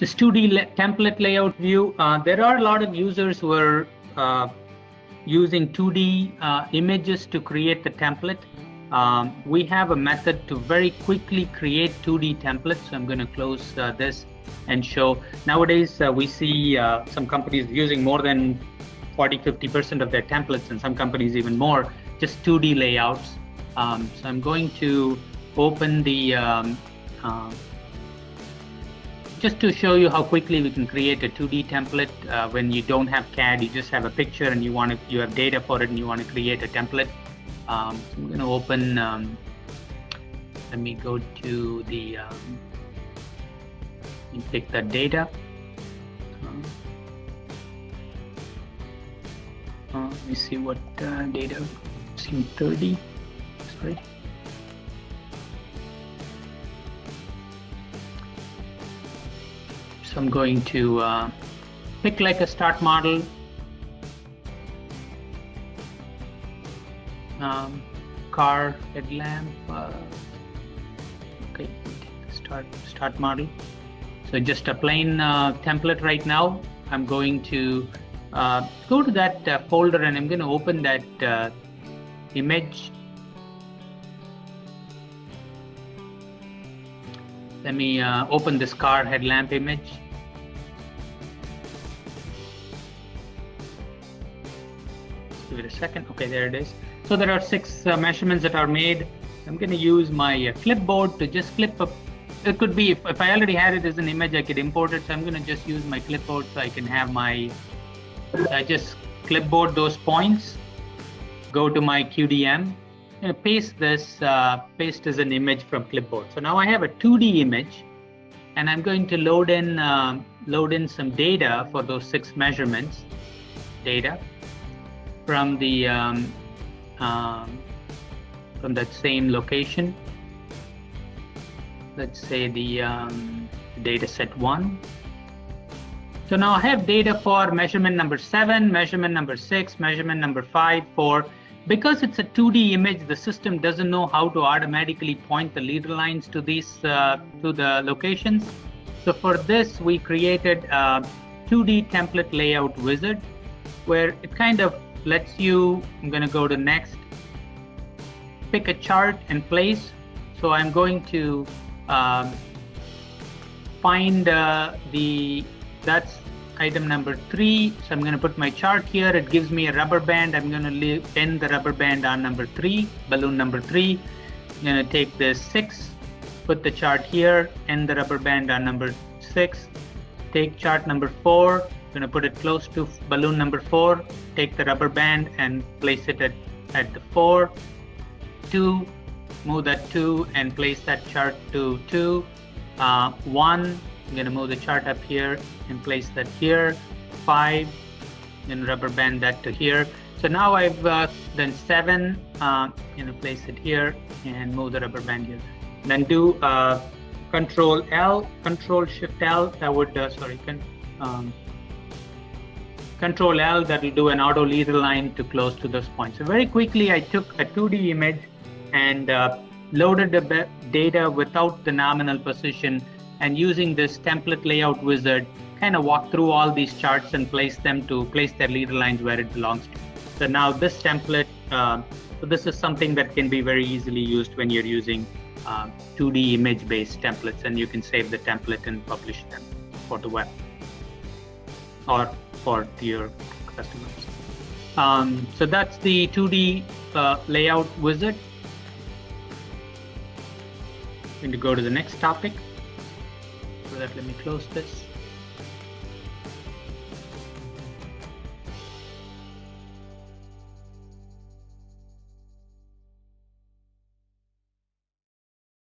this 2D la- template layout view, uh, there are a lot of users who are uh, using 2D uh, images to create the template. Um, we have a method to very quickly create 2D templates. So I'm going to close uh, this and show. Nowadays, uh, we see uh, some companies using more than 40, 50% of their templates, and some companies even more, just 2D layouts. Um, so I'm going to open the um, just to show you how quickly we can create a 2D template uh, when you don't have CAD, you just have a picture and you want to, you have data for it and you want to create a template. Um, so I'm going to open, um, let me go to the, um, pick that data. Uh, let me see what uh, data, sim 30, sorry. So I'm going to uh, pick like a start model. Um, car headlamp. Uh, okay, start start model. So just a plain uh, template right now. I'm going to uh, go to that uh, folder and I'm going to open that uh, image Let me uh, open this car headlamp image. Give it a second. Okay, there it is. So there are six uh, measurements that are made. I'm going to use my uh, clipboard to just clip up. It could be, if, if I already had it as an image, I could import it. So I'm going to just use my clipboard so I can have my, I just clipboard those points, go to my QDM, going to paste this, uh, paste as an image from clipboard. So now I have a 2D image and I'm going to load in, uh, load in some data for those six measurements, data from the, um, um, from that same location. Let's say the um, data set one. So now I have data for measurement number seven, measurement number six, measurement number five, four, because it's a 2D image, the system doesn't know how to automatically point the leader lines to these uh, to the locations. So for this, we created a 2D template layout wizard, where it kind of lets you. I'm going to go to next. Pick a chart and place. So I'm going to um, find uh, the that's item number three. So I'm going to put my chart here. It gives me a rubber band. I'm going to pin the rubber band on number three, balloon number three. I'm going to take this six, put the chart here, end the rubber band on number six. Take chart number four. I'm going to put it close to balloon number four. Take the rubber band and place it at, at the four. Two, move that two and place that chart to two. Uh, one, I'm to move the chart up here and place that here. Five, then rubber band that to here. So now I've uh, done seven, uh, you know, place it here and move the rubber band here. Then do uh, Control L, Control Shift L. That would, uh, sorry, con um, Control L. That will do an auto leader line to close to those points. So very quickly, I took a 2D image and uh, loaded the data without the nominal position and using this template layout wizard, kind of walk through all these charts and place them to place their leader lines where it belongs to. So now this template, uh, so this is something that can be very easily used when you're using uh, 2D image-based templates, and you can save the template and publish them for the web or for your customers. Um, so that's the 2D uh, layout wizard. I'm going to go to the next topic that let me close this